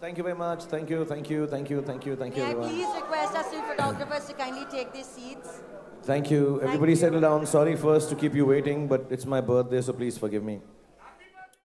Thank you very much. Thank you, thank you, thank you, thank you, thank you, May I please request our photographers to kindly take their seats? Thank you. Everybody settle down. Sorry first to keep you waiting, but it's my birthday, so please forgive me.